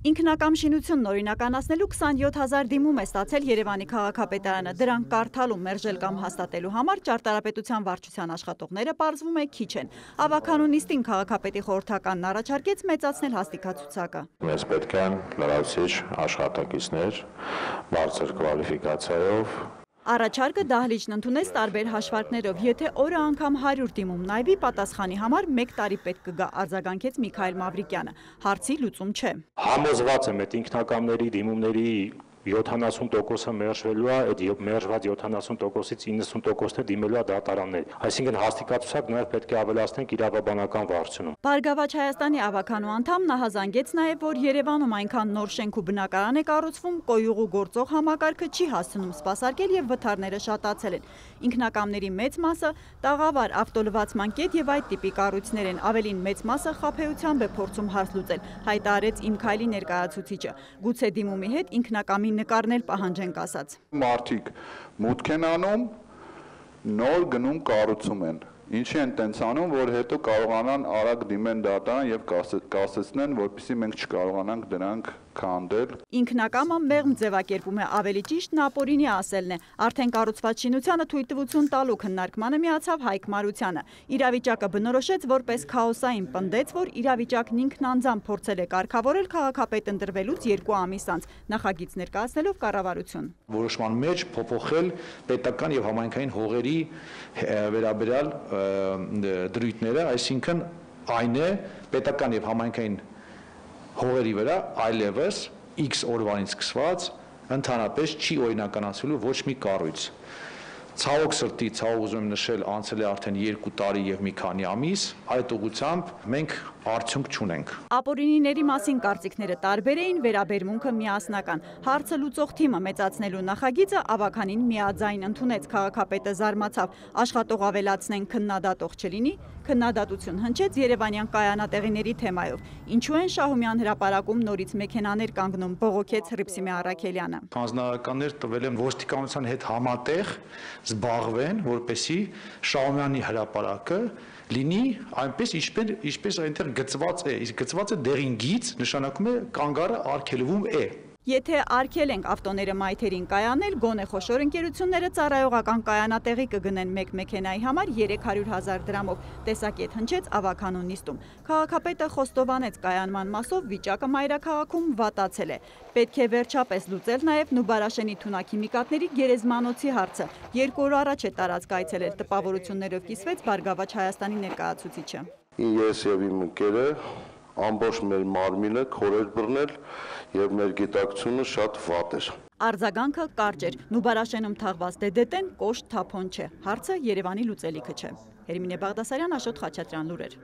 Ինքնակամ շինությունն օրինականացնելու 27 հազար դիմում է ստացել Երևանի քաղաքապետարանը։ Դրանք կարդալու, մերժել կամ հաստատելու համար ճարտարապետության վարչության աշխատողները պարզվում է քիչ են։ Ավականու նիստին քաղաքապետի խորհրդականն առաջարկեց մեծացնել հաստիկացուցակը։ Մեզ պետք են լրացիչ աշխատակիցներ, բարձր կվալիֆիկացիայով, Առաջարկը դահլիճն ընդունեց տարբեր հաշվարկներով, եթե օրը անգամ 100 դիմում նայվի, պատասխանի համար մեկ տարի պետք կգա, արձագանքեց Միքայել Մավրիկյանը։ Հարցի լուծում չէ։ Համոզված եմ այդ ինքնակամների դիմումների 70%-ը մերժվելու է, այդ մերժված 70%-ից 90%-ը դիմելու է դատարաններ։ Այսինքն հաստիկացուցակ նաև պետք է ավելացնենք իրավաբանական վարչությունում։ Բարգավաճ Հայաստանի ավականու անդամ նահազանգեց նաև, որ Երևանում այնքան նոր շենք ու բնակարան է կառուցվում, կոյուղու գործող համակարգը չի հասցնում սպասարկել եւ վթարները շատացել են։ Ինքնակամների մեծ մասը տաղավար, ավտոլվացման կետ եւ այդ տիպի կառույցներ են, ավելին մեծ մասը խափեությամբ է փորձում հարց լուծել, հայտարարեց Իմ քայլի ներկայացուցիչը։ Գուցե դիմումի հետ ինքնակամի մի նկարներ պահանջենք ասաց։ Մարդիկ մուտք են անում, նոր գնում կառուցում են։ Ինչի են տենց անում, որ հետո կարողանան արագ դիմեն դատարան եւ կասեցնեն, որpիսի մենք չկարողանանք դրանք քանդել։ Ինքնակամը մեղմ ձևակերպում է ավելի ճիշտ Նապորինի ասելն է։ Արդեն կառուցված շինությանը թույլտվություն տալու քննարկմանը միացավ Հայկ Մարությանը։ Իրավիճակը բնորոշեց որպես քաոսային, պնդեց, որ իրավիճակն ինքն անձամբ փորձել է կարգավորել քաղաքապետ ընտրվելուց երկու ամիս անց, նախագիծ ներկայացնելով կառավարություն։ Որոշման մեջ փոփոխել պետական եւ համայնքային հողերի վերաբերյալ դրույթները, այսինքն այն է պետական եւ համայնքային հողերի վրա այլևս X օրվանից սկսված ընդհանրապես չի օրինականացվելու ոչ մի կառույց Ցավոք սրտի, ցավոք ուզում նշել, անցել է արդեն 2 տարի եւ մի քանի ամիս, այդ ուղությամբ մենք արդյունք չունենք։ Ապօրինիների մասին կարծիքները տարբեր էին, վերաբերմունքը միասնական։ Հարցը լուծող թիմը մեծացնելու նախագիծը ավականին միաձայն ընդունեց քաղաքապետը զարմացավ, աշխատող ավելացնեն քննադատող չլինի, քննադատություն հնչեց Երևանյան կայանատեղիների թեմայով։ Ինչու են Շահումյան հրապարակում նորից մեքենաներ կանգնում, բողոքեց Հռիփսիմե Արաքելյանը։ Հանձնարարականներ տվել են ոստիկանության հետ համատեղ զբաղվեն, որպեսի Շահումյանի հրապարակը լինի այնպես ինչպես ինչպես այնտեղ գծված է, իսկ գծված է դեղին գիծ, նշանակում է կանգառը արգելվում է։ Եթե արգել ենք ավտոները մայթերին կայանել, գոնե խոշոր ընկերությունները ծառայողական կայանատեղի կգնեն մեկ մեքենայի համար 300 հազար դրամով, տեսակետ հնչեց ավականու նիստում։ Քաղաքապետը խոստովանեց կայանման մասով վիճակը մայրաքաղաքում վատացել է։ Պետք է վերջապես լուծել նաև Նուբարաշենի թունակիմիկատների գերեզմանոցի հարցը։ Երկու օր առաջ է տարածք այցելել տպավորություններով կիսվեց Բարգավաճ Հայաստանի ներկայացուցիչը։ Ես եւ իմ ընկերը ամբողջ մեր մարմինը քորեր բռնել եւ մեր գիտակցությունը շատ վատ էր։ Արձագանքը կարճ էր։ Նուբարաշենում թաղված դեդետեն կոշտ թափոն չէ։ Հարցը Երևանի լուծելիքը չէ։ Հերմինե Բաղդասարյան, Աշոտ Խաչատրյան լուրեր։